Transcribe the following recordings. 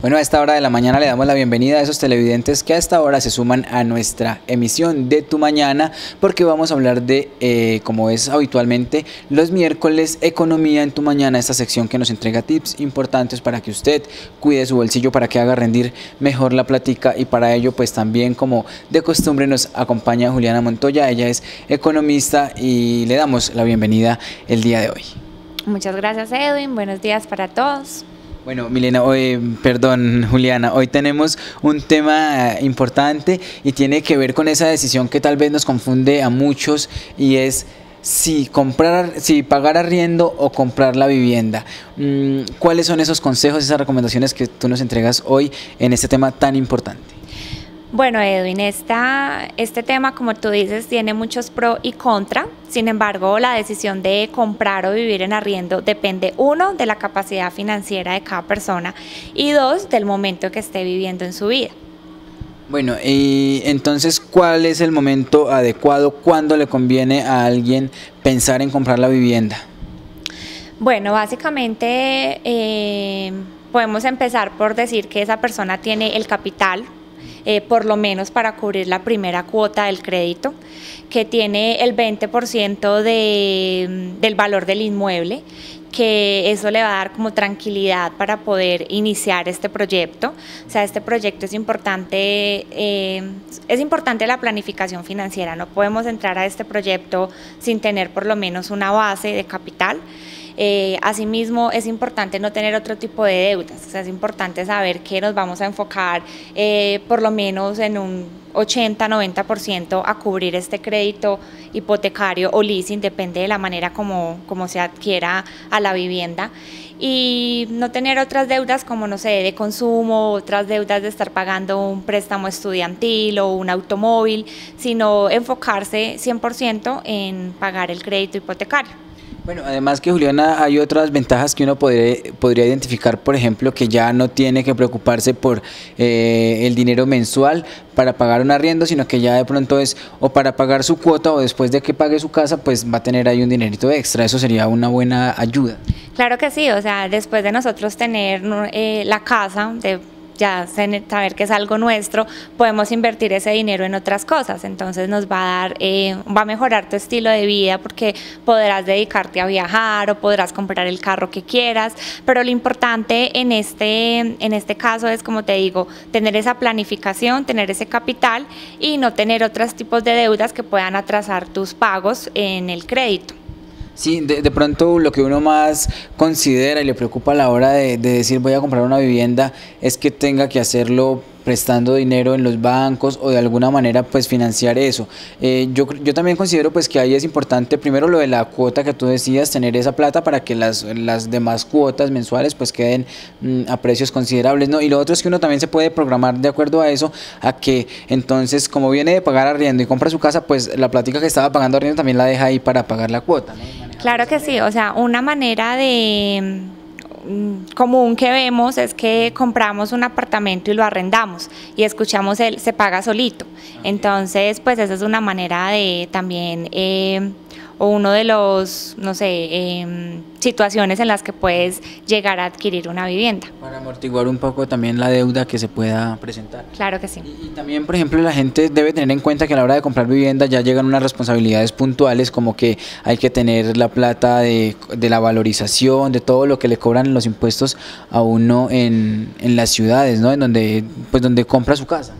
Bueno, a esta hora de la mañana le damos la bienvenida a esos televidentes que a esta hora se suman a nuestra emisión de Tu Mañana, porque vamos a hablar de, eh, como es habitualmente, los miércoles, Economía en Tu Mañana, esta sección que nos entrega tips importantes para que usted cuide su bolsillo, para que haga rendir mejor la plática y para ello, pues también, como de costumbre, nos acompaña Juliana Montoya, ella es economista y le damos la bienvenida el día de hoy. Muchas gracias Edwin, buenos días para todos. Bueno, Milena, hoy, perdón, Juliana, hoy tenemos un tema importante y tiene que ver con esa decisión que tal vez nos confunde a muchos y es si comprar, si pagar arriendo o comprar la vivienda. Mm, ¿Cuáles son esos consejos, esas recomendaciones que tú nos entregas hoy en este tema tan importante? Bueno, Edwin, esta, este tema, como tú dices, tiene muchos pro y contra. Sin embargo, la decisión de comprar o vivir en arriendo depende, uno, de la capacidad financiera de cada persona y dos, del momento que esté viviendo en su vida. Bueno, y entonces, ¿cuál es el momento adecuado? ¿Cuándo le conviene a alguien pensar en comprar la vivienda? Bueno, básicamente eh, podemos empezar por decir que esa persona tiene el capital eh, por lo menos para cubrir la primera cuota del crédito, que tiene el 20% de, del valor del inmueble que eso le va a dar como tranquilidad para poder iniciar este proyecto. O sea, este proyecto es importante, eh, es importante la planificación financiera. No podemos entrar a este proyecto sin tener por lo menos una base de capital. Eh, asimismo, es importante no tener otro tipo de deudas, o sea, es importante saber que nos vamos a enfocar eh, por lo menos en un 80-90% a cubrir este crédito hipotecario o leasing, depende de la manera como, como se adquiera a la vivienda y no tener otras deudas como, no sé, de consumo, otras deudas de estar pagando un préstamo estudiantil o un automóvil, sino enfocarse 100% en pagar el crédito hipotecario. Bueno, además que Juliana, hay otras ventajas que uno podría, podría identificar, por ejemplo, que ya no tiene que preocuparse por eh, el dinero mensual para pagar un arriendo, sino que ya de pronto es o para pagar su cuota o después de que pague su casa, pues va a tener ahí un dinerito extra. Eso sería una buena ayuda. Claro que sí, o sea, después de nosotros tener eh, la casa de ya saber que es algo nuestro, podemos invertir ese dinero en otras cosas. Entonces nos va a dar, eh, va a mejorar tu estilo de vida porque podrás dedicarte a viajar o podrás comprar el carro que quieras. Pero lo importante en este, en este caso es, como te digo, tener esa planificación, tener ese capital y no tener otros tipos de deudas que puedan atrasar tus pagos en el crédito. Sí, de, pronto lo que uno más considera y le preocupa a la hora de, decir voy a comprar una vivienda es que tenga que hacerlo prestando dinero en los bancos o de alguna manera pues financiar eso. Eh, yo, yo también considero pues que ahí es importante primero lo de la cuota que tú decías, tener esa plata para que las, las demás cuotas mensuales pues queden mm, a precios considerables, ¿no? Y lo otro es que uno también se puede programar de acuerdo a eso, a que entonces como viene de pagar arriendo y compra su casa, pues la plática que estaba pagando arriendo también la deja ahí para pagar la cuota, ¿no? Claro que sí, o sea, una manera de común que vemos es que compramos un apartamento y lo arrendamos y escuchamos el se paga solito. Entonces, pues esa es una manera de también eh, o uno de los, no sé, em, situaciones en las que puedes llegar a adquirir una vivienda. Para amortiguar un poco también la deuda que se pueda presentar. Claro que sí. Y, también, por ejemplo, la gente debe tener en cuenta que a la hora de comprar vivienda ya llegan unas responsabilidades puntuales como que hay que tener la plata de, de la valorización, de todo lo que le cobran los impuestos a uno en, en las ciudades, ¿no? En donde, pues, donde compra su casa.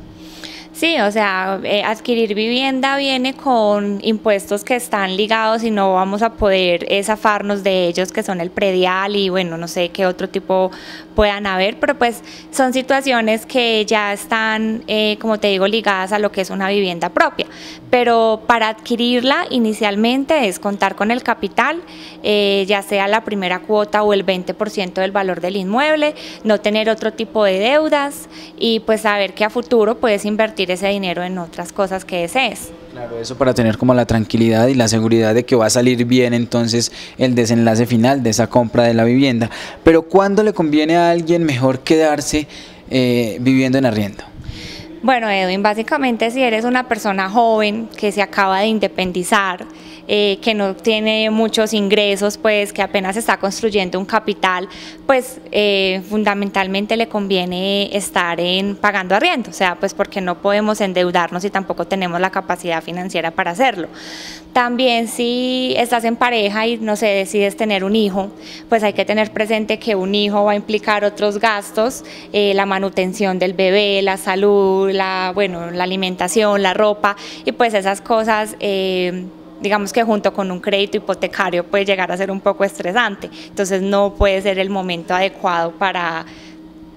Sí, o sea, eh, adquirir vivienda viene con impuestos que están ligados y no vamos a poder eh, zafarnos de ellos, que son el predial y bueno, no sé qué otro tipo puedan haber, pero pues son situaciones que ya están, eh, como te digo, ligadas a lo que es una vivienda propia. Pero para adquirirla inicialmente es contar con el capital, ya sea la primera cuota o el 20% del valor del inmueble, no tener otro tipo de deudas y pues saber que a futuro puedes invertir ese dinero en otras cosas que desees. Claro, eso para tener como la tranquilidad y la seguridad de que va a salir bien entonces el desenlace final de esa compra de la vivienda. Pero ¿cuándo le conviene a alguien mejor quedarse eh, viviendo en arriendo? Bueno, Edwin, básicamente si eres una persona joven que se acaba de independizar, eh, que no tiene muchos ingresos, pues que apenas está construyendo un capital, pues eh, fundamentalmente le conviene estar en pagando arriendo, o sea, pues porque no podemos endeudarnos y tampoco tenemos la capacidad financiera para hacerlo. También si estás en pareja y no sé, decides tener un hijo, pues hay que tener presente que un hijo va a implicar otros gastos, eh, la manutención del bebé, la salud, la, bueno, la alimentación, la ropa y pues esas cosas digamos que junto con un crédito hipotecario puede llegar a ser un poco estresante. Entonces no puede ser el momento adecuado para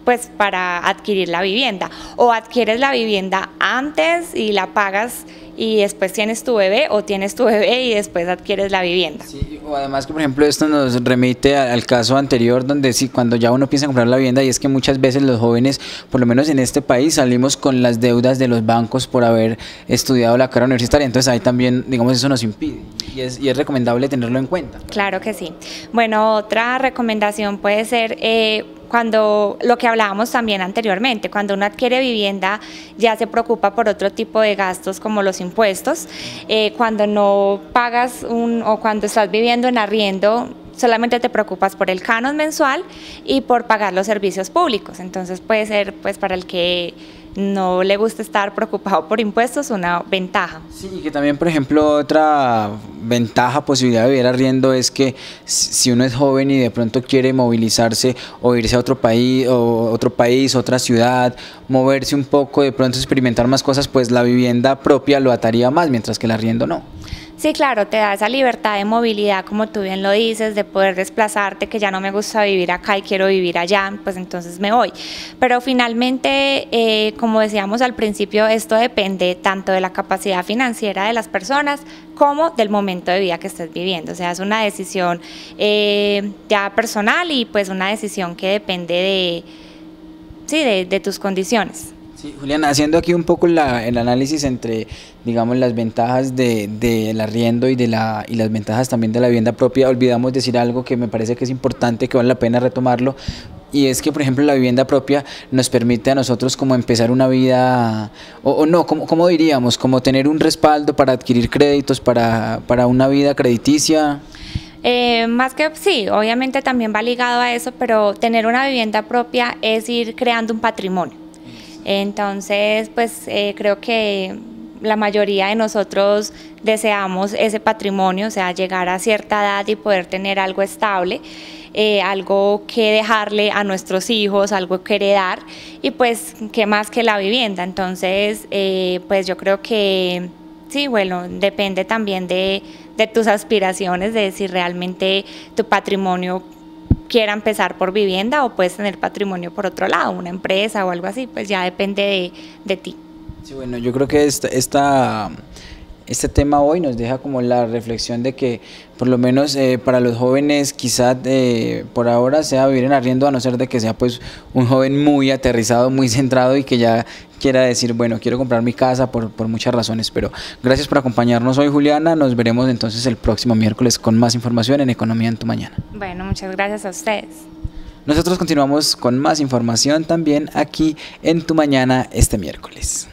pues para adquirir la vivienda o adquieres la vivienda antes y la pagas y después tienes tu bebé o tienes tu bebé y después adquieres la vivienda. Sí, o además que por ejemplo esto nos remite al caso anterior donde sí, cuando ya uno piensa en comprar la vivienda y es que muchas veces los jóvenes, por lo menos en este país, salimos con las deudas de los bancos por haber estudiado la carrera universitaria, entonces ahí también, digamos, eso nos impide y es, y es recomendable tenerlo en cuenta. Claro que sí. Bueno, otra recomendación puede ser... Eh, cuando lo que hablábamos también anteriormente, cuando uno adquiere vivienda ya se preocupa por otro tipo de gastos como los impuestos, eh, cuando no pagas un, o cuando estás viviendo en arriendo solamente te preocupas por el canon mensual y por pagar los servicios públicos. Entonces puede ser pues para el que no le gusta estar preocupado por impuestos una ventaja. Sí, y que también, por ejemplo, otra ventaja, posibilidad de vivir arriendo es que si uno es joven y de pronto quiere movilizarse o irse a otro país, o otro país, otra ciudad, moverse un poco, de pronto experimentar más cosas, pues la vivienda propia lo ataría más, mientras que el arriendo no. Sí, claro, te da esa libertad de movilidad, como tú bien lo dices, de poder desplazarte, que ya no me gusta vivir acá y quiero vivir allá, pues entonces me voy. Pero finalmente, eh, como decíamos al principio, esto depende tanto de la capacidad financiera de las personas como del momento de vida que estés viviendo. O sea, es una decisión eh, ya personal y pues una decisión que depende de, sí, de tus condiciones. Sí, Julián, haciendo aquí un poco la, el análisis entre, digamos, las ventajas del de, arriendo y, de la, y las ventajas también de la vivienda propia, olvidamos decir algo que me parece que es importante, que vale la pena retomarlo, y es que, por ejemplo, la vivienda propia nos permite a nosotros como empezar una vida, o, no, como, como diríamos, como tener un respaldo para adquirir créditos, para, para una vida crediticia. Eh, más que sí, obviamente también va ligado a eso, pero tener una vivienda propia es ir creando un patrimonio. Entonces, pues eh, creo que la mayoría de nosotros deseamos ese patrimonio, o sea, llegar a cierta edad y poder tener algo estable. Eh, algo que dejarle a nuestros hijos, algo que heredar y pues qué más que la vivienda. Entonces, eh, pues yo creo que sí, bueno, depende también de, de tus aspiraciones, de si realmente tu patrimonio quiera empezar por vivienda o puedes tener patrimonio por otro lado, una empresa o algo así, pues ya depende de, ti. Sí, bueno, yo creo que esta, esta este tema hoy nos deja como la reflexión de que por lo menos eh, para los jóvenes quizás eh, por ahora sea vivir en arriendo a no ser de que sea pues un joven muy aterrizado, muy centrado y que ya quiera decir, bueno, quiero comprar mi casa por, por muchas razones, pero gracias por acompañarnos hoy Juliana, nos veremos entonces el próximo miércoles con más información en Economía en tu Mañana. Bueno, muchas gracias a ustedes. Nosotros continuamos con más información también aquí en tu mañana este miércoles.